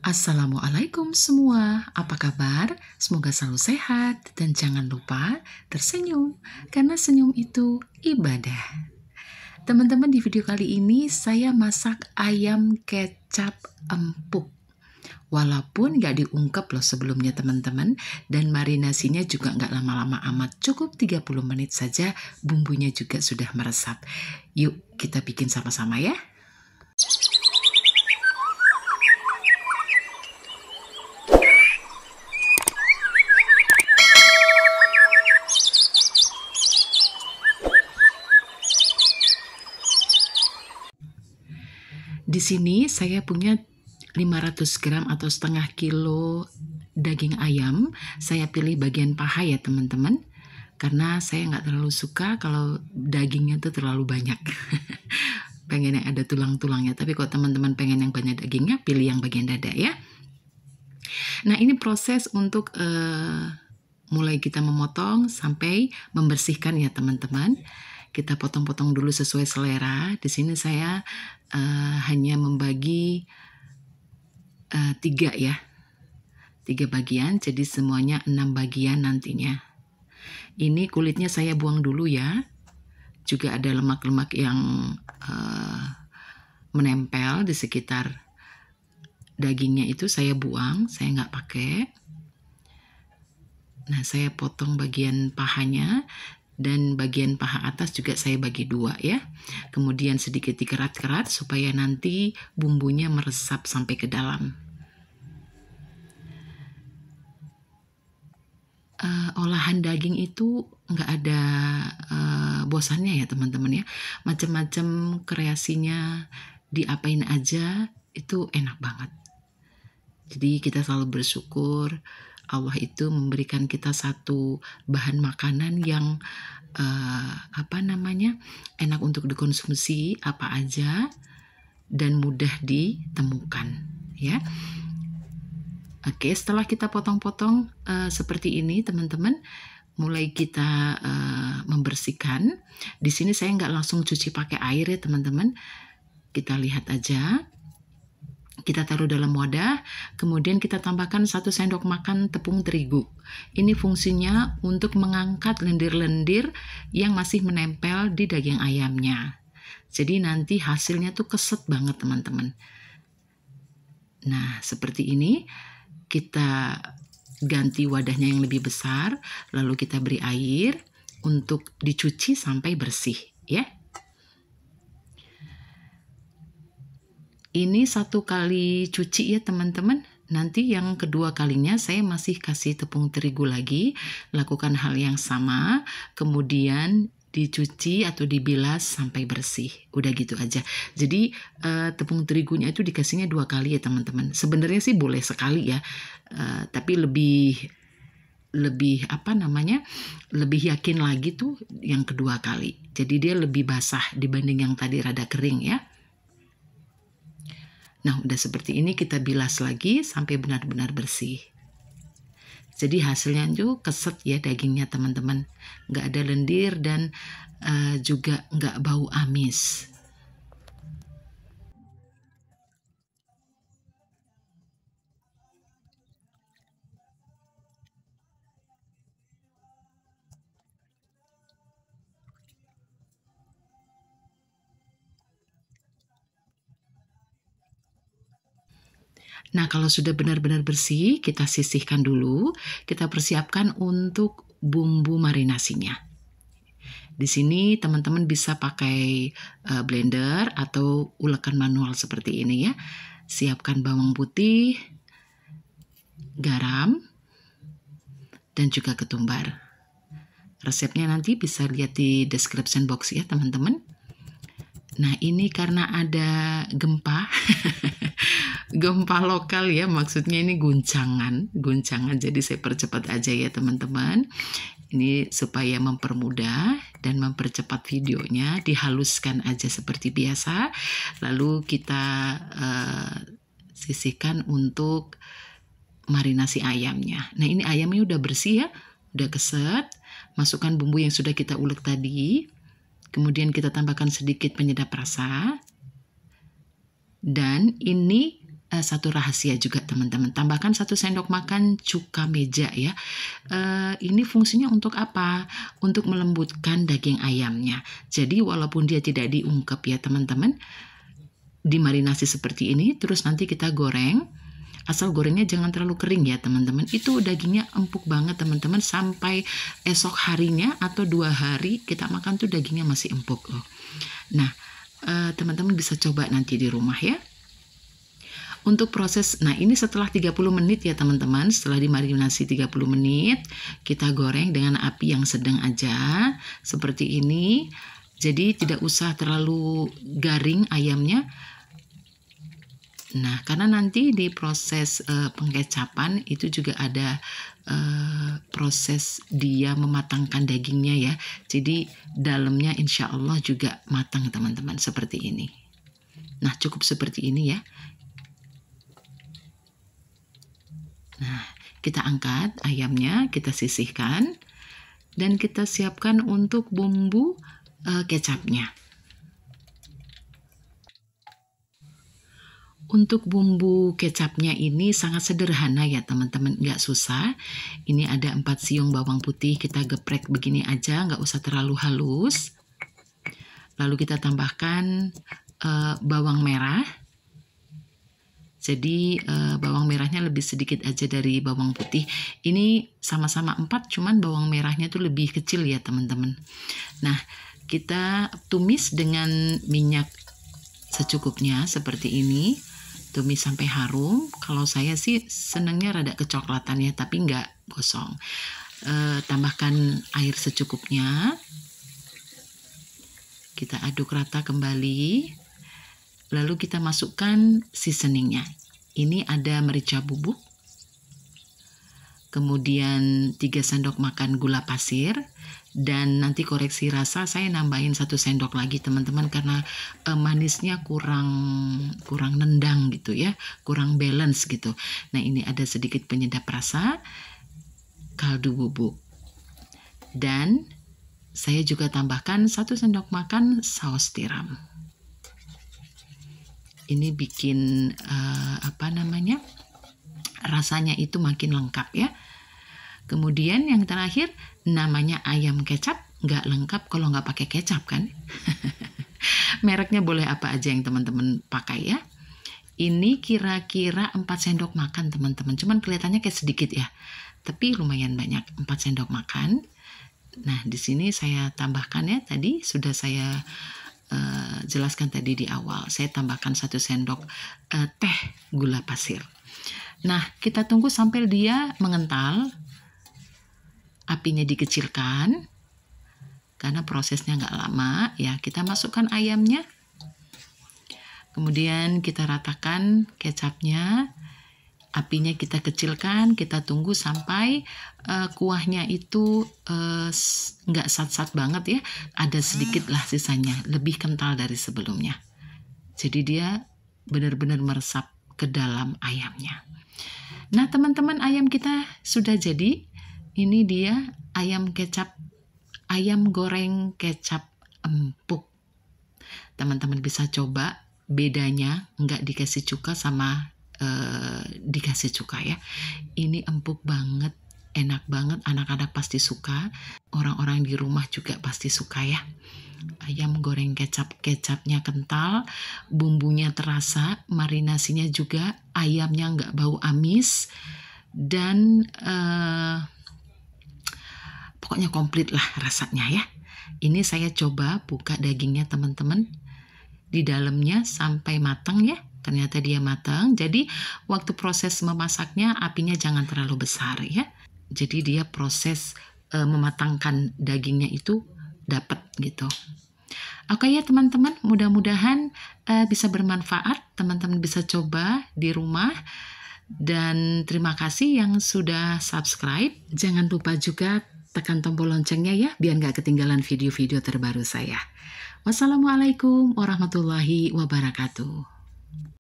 Assalamualaikum semua, apa kabar? Semoga selalu sehat dan jangan lupa tersenyum karena senyum itu ibadah. Teman-teman di video kali ini saya masak ayam kecap empuk. Walaupun nggak diungkep loh sebelumnya teman-teman dan marinasinya juga nggak lama-lama amat cukup 30 menit saja bumbunya juga sudah meresap. Yuk kita bikin sama-sama ya. Di sini saya punya 500 gram atau setengah kilo daging ayam. Saya pilih bagian paha ya teman-teman. Karena saya nggak terlalu suka kalau dagingnya tuh terlalu banyak. pengen yang ada tulang-tulangnya. Tapi kalau teman-teman pengen yang banyak dagingnya, pilih yang bagian dada ya. Nah ini proses untuk uh, mulai kita memotong sampai membersihkan ya teman-teman kita potong-potong dulu sesuai selera. Di sini saya uh, hanya membagi uh, tiga ya, tiga bagian, jadi semuanya enam bagian nantinya. Ini kulitnya saya buang dulu ya. Juga ada lemak-lemak yang uh, menempel di sekitar dagingnya itu saya buang, saya nggak pakai. Nah, saya potong bagian pahanya dan bagian paha atas juga saya bagi dua ya. Kemudian sedikit dikerat-kerat supaya nanti bumbunya meresap sampai ke dalam. Uh, olahan daging itu nggak ada uh, bosannya ya teman-teman ya. Macam-macam kreasinya diapain aja itu enak banget. Jadi kita selalu bersyukur Allah itu memberikan kita satu bahan makanan yang uh, apa namanya enak untuk dikonsumsi apa aja dan mudah ditemukan ya. Oke, setelah kita potong-potong uh, seperti ini, teman-teman, mulai kita uh, membersihkan. Di sini saya nggak langsung cuci pakai air ya, teman-teman. Kita lihat aja kita taruh dalam wadah, kemudian kita tambahkan satu sendok makan tepung terigu. Ini fungsinya untuk mengangkat lendir-lendir yang masih menempel di daging ayamnya. Jadi nanti hasilnya tuh keset banget teman-teman. Nah, seperti ini kita ganti wadahnya yang lebih besar, lalu kita beri air untuk dicuci sampai bersih, ya. Ini satu kali cuci ya teman-teman. Nanti yang kedua kalinya saya masih kasih tepung terigu lagi. Lakukan hal yang sama. Kemudian dicuci atau dibilas sampai bersih. Udah gitu aja. Jadi uh, tepung terigunya itu dikasihnya dua kali ya teman-teman. Sebenarnya sih boleh sekali ya. Uh, tapi lebih lebih apa namanya lebih yakin lagi tuh yang kedua kali jadi dia lebih basah dibanding yang tadi rada kering ya Nah, udah seperti ini kita bilas lagi sampai benar-benar bersih. Jadi hasilnya itu keset ya dagingnya teman-teman. Nggak ada lendir dan uh, juga nggak bau amis. Nah, kalau sudah benar-benar bersih, kita sisihkan dulu. Kita persiapkan untuk bumbu marinasinya. Di sini teman-teman bisa pakai uh, blender atau ulekan manual seperti ini ya. Siapkan bawang putih, garam, dan juga ketumbar. Resepnya nanti bisa lihat di description box ya teman-teman. Nah ini karena ada gempa. Gempa lokal ya maksudnya ini guncangan guncangan. Jadi saya percepat aja ya teman-teman. Ini supaya mempermudah dan mempercepat videonya dihaluskan aja seperti biasa. Lalu kita uh, sisihkan untuk marinasi ayamnya. Nah ini ayamnya udah bersih ya udah keset. Masukkan bumbu yang sudah kita ulek tadi kemudian kita tambahkan sedikit penyedap rasa dan ini uh, satu rahasia juga teman-teman. Tambahkan satu sendok makan cuka meja ya. Uh, ini fungsinya untuk apa? Untuk melembutkan daging ayamnya. Jadi walaupun dia tidak diungkep ya teman-teman, dimarinasi seperti ini, terus nanti kita goreng. Asal gorengnya jangan terlalu kering ya teman-teman. Itu dagingnya empuk banget teman-teman sampai esok harinya atau dua hari kita makan tuh dagingnya masih empuk loh. Nah eh, teman-teman bisa coba nanti di rumah ya. Untuk proses, nah ini setelah 30 menit ya teman-teman, setelah dimarinasi 30 menit, kita goreng dengan api yang sedang aja, seperti ini. Jadi tidak usah terlalu garing ayamnya. Nah, karena nanti di proses uh, pengkecapan itu juga ada uh, proses dia mematangkan dagingnya ya. Jadi dalamnya insya Allah juga matang teman-teman seperti ini. Nah, cukup seperti ini ya. Nah, kita angkat ayamnya, kita sisihkan, dan kita siapkan untuk bumbu uh, kecapnya. Untuk bumbu kecapnya ini sangat sederhana ya teman-teman, nggak susah. Ini ada 4 siung bawang putih, kita geprek begini aja, nggak usah terlalu halus. Lalu kita tambahkan uh, bawang merah, jadi uh, bawang merahnya lebih sedikit aja dari bawang putih. Ini sama-sama empat, cuman bawang merahnya tuh lebih kecil ya teman-teman. Nah kita tumis dengan minyak secukupnya seperti ini. Tumis sampai harum. Kalau saya sih senangnya rada kecoklatan ya, tapi nggak gosong. Uh, tambahkan air secukupnya. Kita aduk rata kembali Lalu kita masukkan seasoningnya. Ini ada merica bubuk, kemudian 3 sendok makan gula pasir, dan nanti koreksi rasa saya nambahin satu sendok lagi teman-teman karena eh, manisnya kurang kurang nendang gitu ya, kurang balance gitu. Nah ini ada sedikit penyedap rasa, kaldu bubuk, dan saya juga tambahkan satu sendok makan saus tiram ini bikin uh, apa namanya rasanya itu makin lengkap ya. Kemudian yang terakhir namanya ayam kecap nggak lengkap kalau nggak pakai kecap kan. Mereknya boleh apa aja yang teman-teman pakai ya. Ini kira-kira 4 sendok makan teman-teman. Cuman kelihatannya kayak sedikit ya. Tapi lumayan banyak 4 sendok makan. Nah, di sini saya tambahkan ya tadi sudah saya uh, jelaskan tadi di awal. Saya tambahkan satu sendok uh, teh gula pasir. Nah, kita tunggu sampai dia mengental. Apinya dikecilkan. Karena prosesnya nggak lama, ya kita masukkan ayamnya. Kemudian kita ratakan kecapnya apinya kita kecilkan, kita tunggu sampai uh, kuahnya itu uh, nggak sat-sat banget ya, ada sedikit lah sisanya, lebih kental dari sebelumnya. Jadi dia benar-benar meresap ke dalam ayamnya. Nah teman-teman ayam kita sudah jadi. Ini dia ayam kecap, ayam goreng kecap empuk. Teman-teman bisa coba bedanya nggak dikasih cuka sama uh, dikasih cuka ya. Ini empuk banget, enak banget, anak-anak pasti suka, orang-orang di rumah juga pasti suka ya. Ayam goreng kecap, kecapnya kental, bumbunya terasa, marinasinya juga, ayamnya nggak bau amis, dan uh, pokoknya komplit lah rasanya ya. Ini saya coba buka dagingnya teman-teman di dalamnya sampai matang ya ternyata dia matang. Jadi waktu proses memasaknya apinya jangan terlalu besar ya. Jadi dia proses e, mematangkan dagingnya itu dapat gitu. Oke ya teman-teman, mudah-mudahan e, bisa bermanfaat. Teman-teman bisa coba di rumah. Dan terima kasih yang sudah subscribe. Jangan lupa juga tekan tombol loncengnya ya, biar nggak ketinggalan video-video terbaru saya. Wassalamualaikum warahmatullahi wabarakatuh.